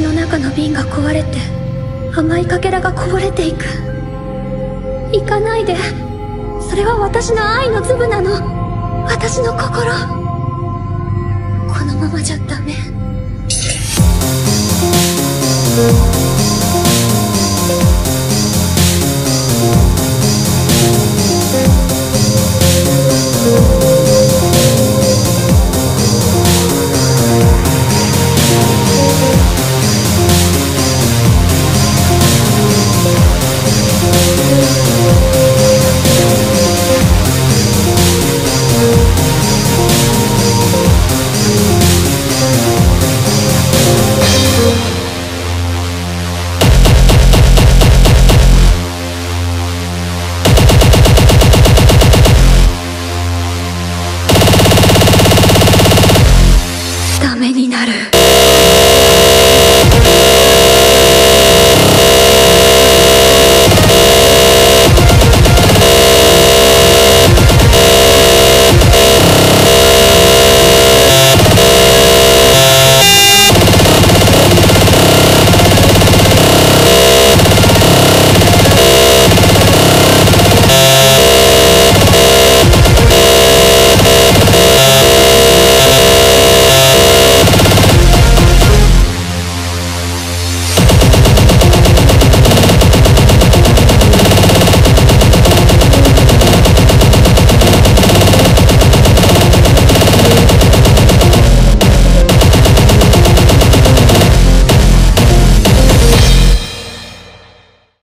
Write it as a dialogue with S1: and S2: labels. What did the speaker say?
S1: かの瓶が壊れて甘いかけらがこぼれていく。行かないで。それは私の愛の粒なの。私の心。このままじゃダメ。